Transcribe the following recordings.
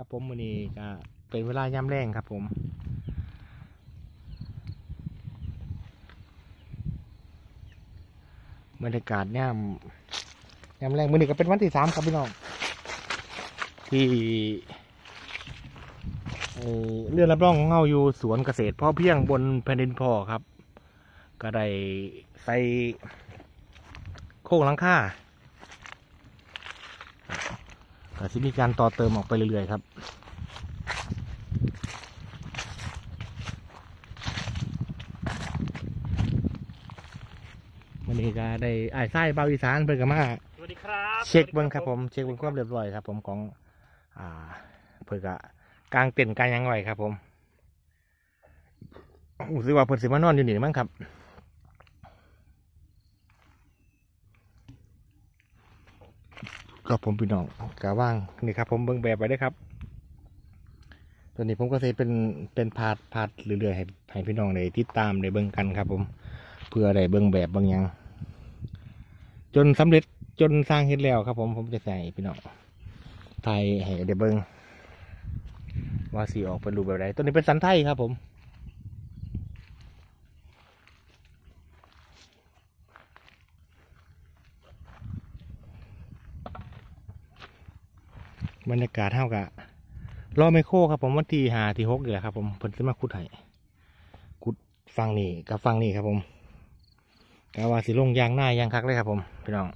ครับผมวันนี้ก็เป็นเวลายามแรงครับผมบรรยากาศย่ามยามแรงวันนี้ก็เป็นวันที่สามครับพี่น้อง ที่เอ่อเรือรับรองของเงาอยู่สวนเกษตรพ่อเพียงบนแผ่นดินพ่อครับ ก็ได้ใส่โค้งลังคาก็จะมีการต่อเติมออกไปเรื่อยๆครับ วันนี้ ก็ได้ไอ้ายไส้เบาอีสานเพิ่นก็มาสวัสดีครับเช็คเบิ้งครับผมเช็คเบิ้งความเรียบร้อยครับ ผมของ อ่าเพิ่นก็กลางเต็นท์กลางหยังไว้ครับ ผมรู้สึกว่าเพิ่นสิมานอนอยู่นี่มั้งครับก็ผมพี่น้องกะว่างนี่ครับ ผมเบิ้งแบบไปได้อครับตัวนี้ผมก็จะเป็นเป็นพาดพาดเรื่อยๆให้ให้พี่น้องได้ติดตามได้เบิ้งกันครับ ผม เพื่อได้เบิ้งแบบบางอย่างจ นสำเร็จจนสร้างเฮ็ดแล้วครับ ผมผมจะใส่พี่น้องไทยให้ได้เบิงว่าสีออกเป็นรูปแบบไหนตัวนี้เป็นสันไทยครับ ผมบรรยากาศเท่ากับรอไมโครครับ ผมวันที่หาที่หกอยู่แหละครับ ผมเพิ่นจะมาขุดให้ขุดฟังนี่กับฟังนี่ครับผม กะว่าสิลงยางหน้ายางคักเลยครับผมพี่น้อง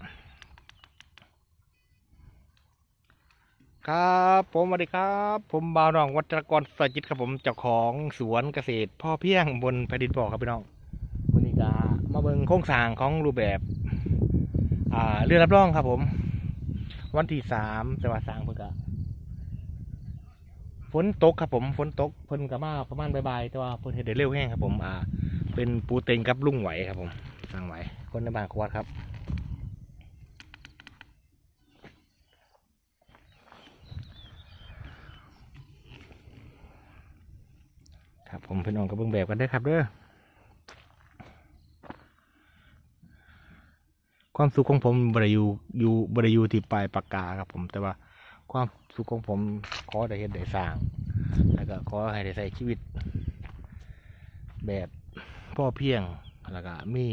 ครับผมสวัสดีครับ ผมบ่าวน้องวัชรกรสจิตครับผมเจ้าของสวนเกษตร พ่อเพียงบนแผ่นดินบ่อครับพี่น้องวันนี้ก็มาเบิ่งโครงสร้างของรูปแบบ อ่าเรือรับรองครับผม วันที่สามแต่ว่าสร้างเพิ่งกะฝนตกครับผมฝนตกเพิ่นก็มาประมาณบ่ายๆแต่ว่าเพิ่นเฮ็ดได้เร็วแห้งครับผมอ่าเป็นปูเต็งกับลุงไหวครับผม สร้างไหวคนในบ้านขวดครับครับผมพี่น้องกับเบิ่งแบบกันได้ครับเด้อความสุขของผมบริยูอยู่บริยูที่ปลายปากกาครับผมแต่ว่าความสุขของผมขอได้เห็นได้สร้าง แล้วก็ขอให้ได้ใช้ชีวิต แบบพ่อเพียง แล้วก็มี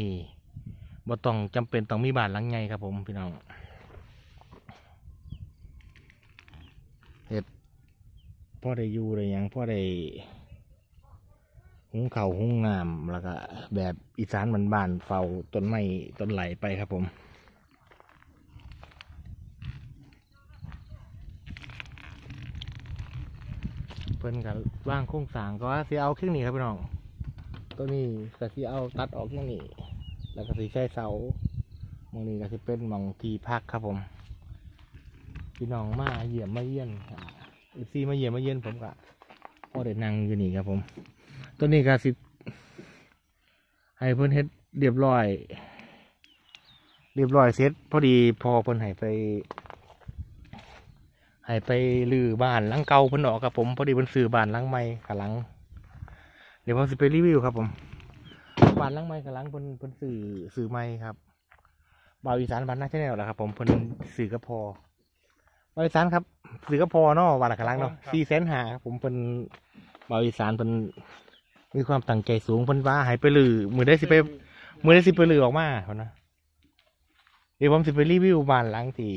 บ่ต้องจำเป็นต้องมีบ้านหลังใหญ่ครับผมพี่น้องเฮ็ดพ่อได้อยู่ได้ยังพ่อได้หุงเข่าหุงงามแล้วก็แบบอีสานมันบานๆเฝ้าต้นไม้ต้นไหลไปครับผมเพิ่นกับว่างโครงสร้างก็ว่าสิเอาเครื่องนี้ครับพี่น้อง ตัวนี้ก็สิเอาตัดออกอย่างนี้ แล้วก็สิใช้เสามองนี้ก็สิเป็นมองทีพักครับผมพี่น้องมาเยี่ยมมาเยี่ยนอีซีมาเยี่ยมมาเยี่ยนผมก็พอได้นั่งอยู่นี่ครับผม ตัวนี้ก็สิให้เพิ่นเฮ็ดเรียบร้อย เรียบร้อยเสร็จพอดีพอเพิ่นให้ไปให้ไปลือบ้านหลังเก่าเพิ่นออกครับผม พอดีเพิ่นซื้อบ้านหลังใหม่กับหลัง ดี๋ยวผมสิไปรีวิวครับ ผมบ้านหลังใหม่กับหลังเพิ่นเพิ่นซื้อซื้อใหม่ครับบ่าวอีสานบ้านนาชแนลแหละครับ ผมเพิ่นซื้อก็พอบ่าวอีสานครับซื้อก็พอเนาะบ้านหลังกับหลังเนาะสี่แสนหาครับผมเพิ่นบ่าวอีสานเพิ่นมีความตั้งใจสูงเพิ่นว่าให้ไปลือมือได้สิไปมือได้สิไปลือออกมาคนนะเดี๋ยวผมสิไปรีวิวบ้านหลังที่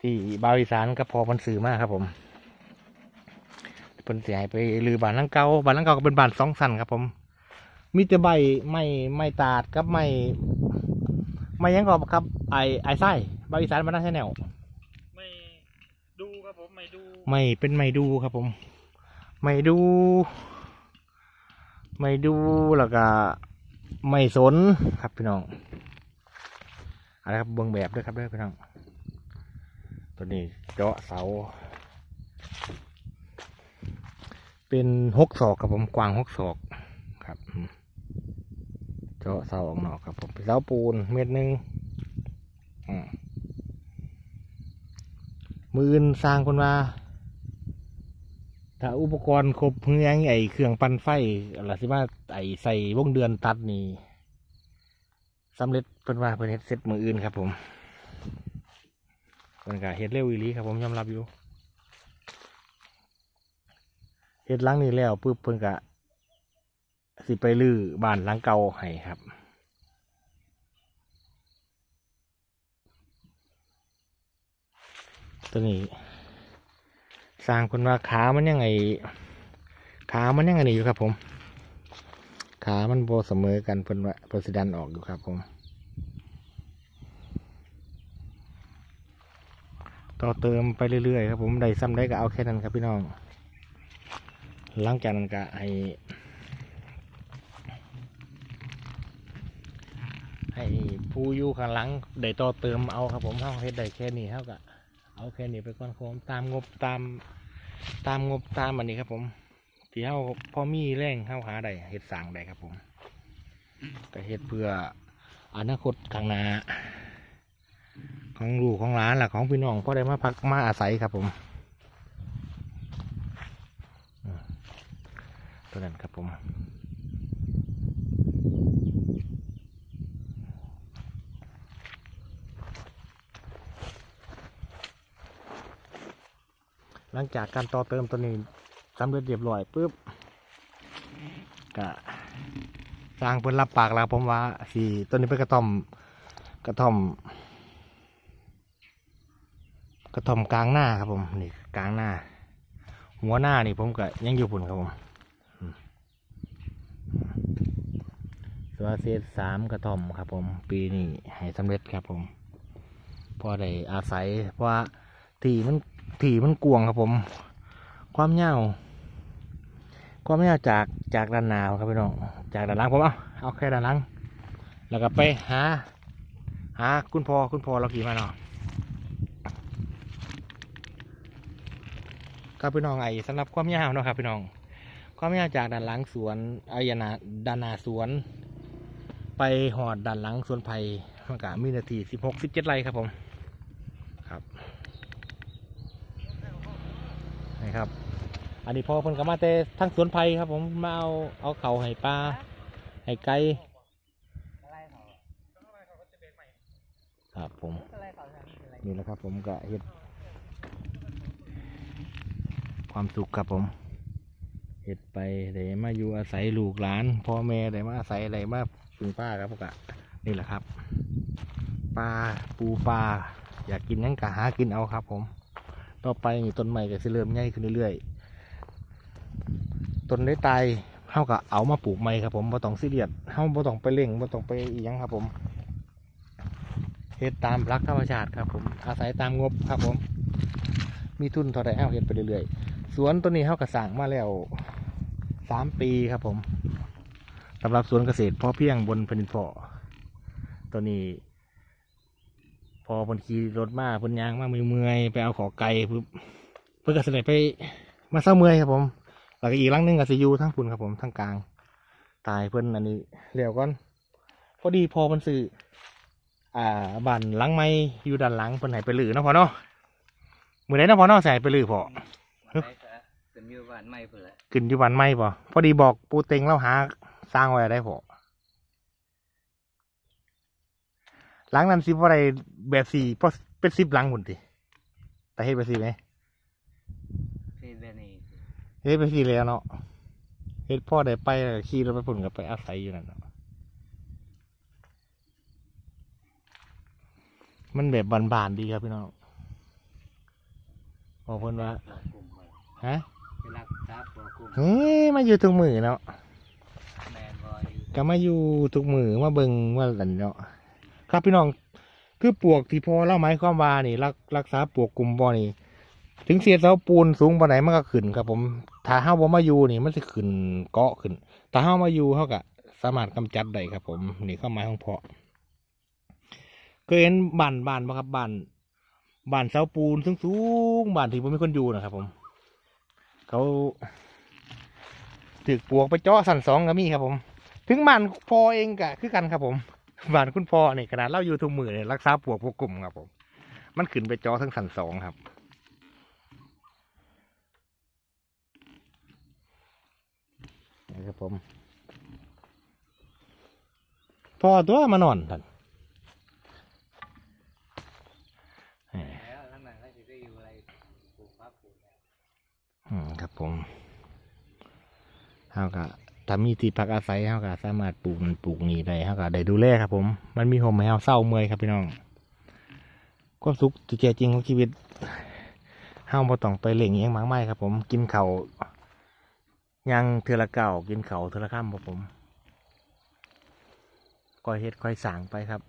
ที่บาวอีสานกับพอมันสื่อมากครับ ผม เพิ่นเสียให้ไปลือบ้านหลังเก่าบ้านหลังเก่าก็เป็นบ้านสองสันครับ ผม มีแต่ใบไม้ไม้ตาดกับไม้ไม้หยังก็ครับ ไอไอไส้บาวอีสานบ้านนาแนลไม่ดูครับผมไม่ดูไม่เป็นไม้ดูครับ ผม ไม่ดู ไม่ดูแล้วก็ไม่สนครับพี่น้องเอะไรครับเบื้องแบบด้วยครับด้วยพี่น้องตัวนี้เจาะเสา เป็นหกศอกครับผมกว้างหกศอกครับเจาะเสาออกนอกครับผมเสาปูนเม็ดหนึ่งมือื่นสร้างคนมาถ้าอุปกรณ์ครบเพียงไอเครื่องปั่นไฟอะไรสิว่าไอใส่วงเดือนตัดนี่สำเร็จเป็นว่าเป็นเฮ็ดเสร็จมืออื่นครับผมเป็นกาเฮ็ดเร็วอีลีครับผมยอมรับอยู่ เฮ็ดหลังนี้แล้วปุ๊บเพิ่นก็สิไปลื้อบ้านหลังเก่าให้ครับ ตัวนี้สร้างคนว่าขามันยังไงขามันยังไงอยู่ครับ ผม ขามันโบเสมอกันเพิ่นว่าเพิ่นสิดันออกอยู่ครับ ผมต่อเติมไปเรื่อยๆครับผม ได้ซ้ำได้ก็เอาแค่นั้นครับพี่น้อง หลังจากนั้นก็ให้ให้ผู้อยู่ข้างหลังได้ต่อเติมเอาครับผมเท่าเฮ็ดได้แค่นี้เท่ากับเอาแค่นี้ไปก่อนครับผมตามงบตามตามงบตามอันนี้ครับผมที่เฮาพอมีแรงเฮาหาได้เฮ็ดสร้างได้ครับผมก็เฮ็ดเพื่ออนาคตข้างหน้าของลูกของหลานหล่ะของพี่น้องพอได้มาพักมาอาศัยครับผมอืม ตัวนั้นครับผมหลังจากการต่อเติมตัวนี้สำเร็จเรียบร้อยปุ๊บก็สร้างเพิ่นรับปากแล้วผมว่าสี่ตัวนี้เป็นกระท่อมกระท่อม กระท่อมกลางหน้าครับผมนี่กลางหน้า หัวหน้านี่ผมก็ยังอยู่ปุ่นครับผมอืมส่ วเศษสามกระท่อมครับผม ปีนี้ให้สำเร็จครับผม พอได้อาศัยเพราะว่าที่มันที่มันกวงครับผม ความยาวความยาจากจากด้านหนาวครับพี่น้องจากด้านหลังผมเอาเอาแค่ด้านหลังแล้วก็ไปหาหาคุณพ่อคุณพ่อเราขี่มาเนาะครับพี่น้องไอ้สำหรับความยาวเนาะครับพี่น้องความยาวจากด้านหลังสวนอายนาด้านหน้าสวน ไปหอดด้านหลังสวนไผ่มันก็มีนาทีสิบหกสิบเจ็ดไร่ครับผมครับนี่ครับ อันนี้พอเพิ่นก็มาแต่ทั้งสวนไผ่ครับ ผมมาเอาเอาเขาให้ปลาให้ไก่ครับผมนี่แหละครับ ผมก็เฮ็ดความสุขครับผมเฮ็ดไปได้มาอยู่อาศัยลูกหลานพ่อแม่ได้มาอาศัยได้มา พึ่งป้าครับพวกอะนี่แหละครับปลาปูปลาอยากกินยังกะหากินเอาครับ ผม ต่อไปนี่ต้นใหม่ก็สิเริ่มใหญ่ขึ้นเรื่อยๆต้นได้ตายเฮาก็เอามาปลูกใหม่ครับ ผมบ่ต้องซีเรียสเฮาบ่ต้องไปเร่งบ่ต้องไปอีหยังครับ ผมเฮ็ดตามหลักธรรมชาติครับ ผมอาศัยตามงบครับ ผม มีทุนเท่าใดเฮาเฮ็ดไปเรื่อยๆสวนตัวนี้เฮาก็สร้างมาแล้วสามปีครับ ผม สำหรับสวนเกษตรพอเพียงบนแผ่นดินพอตัวนี้ พอเพิ่นขี่รถมาเพิ่นยางมาเมื่อยๆไปเอาขอไก่ปุ๊บเพิ่นก็เสด็จไปมาเศร้าเมื่อยครับผมแล้วก็อีกหลังหนึงก็สิอยู่ทั้งพุ่นครับผมทั้งกลาง ตายเพิ่นอันนี้เลี้ยวก่อนพอดีพอเพิ่นซื้ออ่าบ้านหลังไม้อยู่ด้านหลังเพิ่นให้ไปลือเนาะพอเนาะมื้อใดเนาะพอเนาะใส่ไปลือพอไปซะเป็นมีบ้านใหม่พุ่นแหละขึ้นอยู่บ้านไม้พอพอดีบอกปูเต็งเราหา สร้างไว้ได้พอหลังนั้นสิบ่ได้แบบสี่เพราะเป็นสิบหลังหุ่นติแต่เฮ็ดไปสิไหมที่เบนี่เฮ็ดไปสิแล้วเนาะเฮ็ดพ่อได้ไปแล้วขี่รถไปพุ่นกับไปอาศัยอยู่นั่นเนาะมันแบบบานๆดีครับพี่น้องบอกเพิ่นว่าตัวกลุ่มเลยฮะไปรักษาตัวกลุ่มเฮ้ยมาอยู่ทุกมือเนาะแมนบอย ก็มาอยู่ทุกมือมาเบิ่งว่าอันเนาะครับพี่น้องคือปลวกที่พอเล่าไม้ความว่านี่รักรักษาปลวกกลุ่มบ่อนี่ ถึงเสียเสาปูนสูงปานไหนมันก็ขึ้นครับผมถ้าเฮาบ่มาอยู่นี่มันสิขึ้นเกาะขึ้นถ้าเฮามาอยู่เฮาก็สามารถกำจัดได้ครับ ผมนี่ความหมายของเพาะเคยเห็นบ้านบ้านบ่ครับบ้านบ้านเสาปูนสูงสูงบ้านที่บ่มีคนอยู่นะครับผม เขาถึกปลวกไปเจาะสันสองก็มีครับผม ถึงบ้านพ่อเองก็คือกันครับผมบ้านคุณพ่อนี่ขนาดเราอยู่ทุกมือเนี่ยรักษาปวกพวกกลุ่มครับผม มันขึ้นไปจอทั้งสันสองครับนี่ครับผมพอตัวมานอนท่านแหมแล้วทั้งนั้นก็จะได้อยู่อะไรปลูกฟ้าปลูกเนี่ยอืมครับผมเฮาก็ ถ้ามีที่พักอาศัยเฮาก็สามารถปลูกนั่นปลูกนี่ได้เฮาก็ได้ดูแลครับ ผม มันมีโฮมให้เฮาเศร้าเมื่อยครับพี่น้อง ความสุขที่แท้จริงของชีวิตเฮาบ่ต้องไปเล่งอิหยังมากมายครับ ผม กินข้าวย่างเทือละเก่ากินข้าวเทือละค่ำครับผมก้อยเฮ็ดก้อยสร้างไปครับ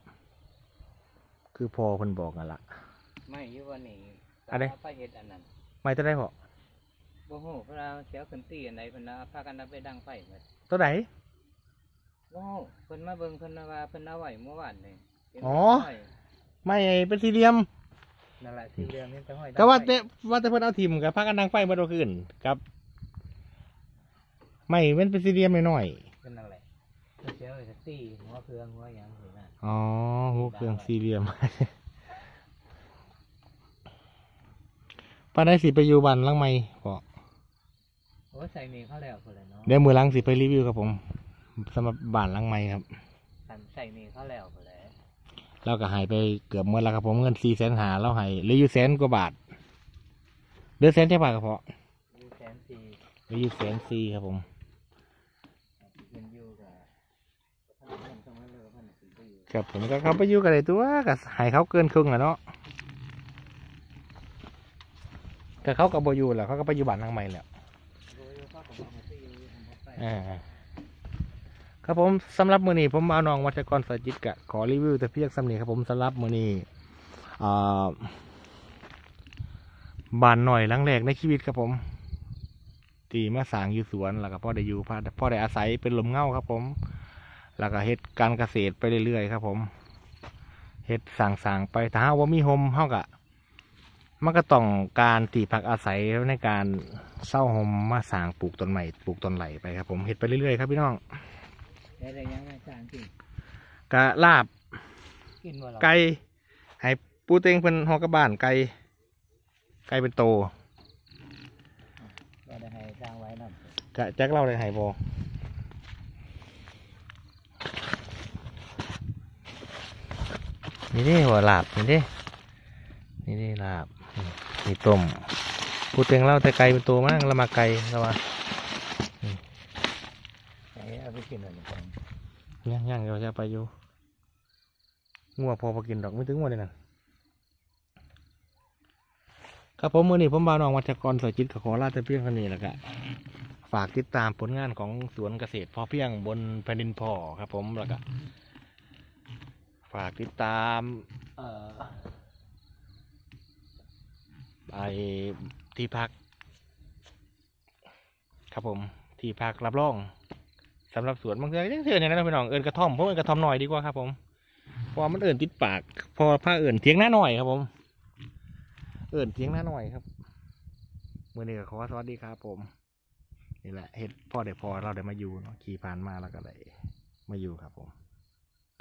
คือพอเพิ่นบอกนั่นล่ะไม่อยู่วันนี้อันใดไปเฮ็ดอันนั้น ไม่จะได้พอ บ่ฮู้เพราะว่าเสียวขึ้นตีอันใดเพิ่นน่ะพากันเอาไปดังไฟหมดตัวไหน บ่ฮู้เพิ่นมาเบิ่งเพิ่นน่ะว่าเพิ่นเอาไว้เมื่อวานนี่เห็นอ๋อไว้ไม่เป็นสี่เหลี่ยม นั่นแหละสี่เหลี่ยมนี่จะห้อยดังก็ว่าไฟแต่ว่าแต่เพิ่นเอาทิมกับพากันดังไฟเมื่อคืนครับไม่เป็นเป็นสี่เหลี่ยมน้อยเป็นนั่นแหละเสียวจะตีหัวเครื่องหัวหยังสินะๆอ๋อหูเครื่องสี่เหลี่ยมป้าได้สิไปอยู่บ้านหลังไม่พอ โอ้ใส่นี่เขาแล้วพุ่นแหละเนาะเดี๋ยวมือหลังสิไปรีวิวครับผมสำหรับบ้านหลังไม่ครับคันใส่นี่เขาแล้วพุ่นแหละเราก็หายไปเกือบเมื่อแล้วครับผมเงินสี่แสนหาเราใหายเหลืออยู่แสนกว่าบาทเหลือแสนเท่าบาทครับพออยู่แสนสี่เหลืออยู่แสนสี่ครับผมเงินอยู่กับท่านท่านต้องมาเลยท่านสิไปอยู่ครับผมก็เขาไปอยู่กันเลยตัวก็ใหายเขาเกินครึ่งแล้วเนาะก็เขากับบอยู่แหล้วเขาก็ไปอยู่บ้านหลังใหม่แล้ว ครับผมสำหรับมือนี้ผมเอาน้องวัชกรสจิตกะขอรีวิวแต่เพียงสำนีครับผมสำหรับมือนี้บานหน่อยหลังแรกในชีวิตครับผมตีมาสางอยู่สวนแล้วก็พ่อได้อยู่พ่อได้อาศัยเป็นลมเง่าครับผม แล้วก็เฮ็ดการเกษตรไปเรื่อยๆครับผมเฮ็ดสางๆไปถ้าว่ามีโฮมเฮาก็ มันก็ต้องการที่พักอาศัยในการเศร้าโฮมมาสร้างปลูกต้นใหม่ปลูกต้นไหลไปครับ ผมเฮ็ดไปเรื่อยๆครับพี่น้องได้ได้ยังไงจางกินกะลาบกินบ่หรอไก่ให้ปูเต็งเพิ่นฮอกกระบ้านไก่ไก่เป็นโตก็ได้ให้จางไว้นำกะแจ็คเล่าได้ให้บ่นี่เดิหัวลาบนี่เดินี่เดิลาบ นี่ต้มปูเต็งเล่าแต่ไก่เป็นโตมากเรามาไก่เรามาเอาไปกินอะครับย่างย่างเราจะไปอยู่งัวพอพอกินดอกไม่ถึงงัวเลยนั่นครับผมมือนี้ผมบาวนองวัชกรสวยจิตกับขอลาแต่เพียงเท่านี้แล้วก็ฝากติดตามผลงานของสวนเกษตรพอเพียงบนแผ่นดินพ่อครับ ผมแล้วก็ฝากติดตาม เอ่อ ไอที่พัก ครับผมที่พักรับรองสำหรับสวนบางเทื่อเทื่อเนี่ยนะพี่น้องเอินกระท่อมเพราะเอินกระท่อมหน่อยดีกว่าครับ ผมพราะว่ามันเอินติดปาก พอผ้าเอินเทียงหน้าหน่อยครับผม เอินเทียงหน้าหน่อยครับเมื่อนี้ก็ขอสวัสดีครับ ผมนี่แหละเฮ็ดพ่อเดี๋ยวพอเราได้มาอยู่ขี่ผ่านมาแล้วก็ได้มาอยู่ครับผม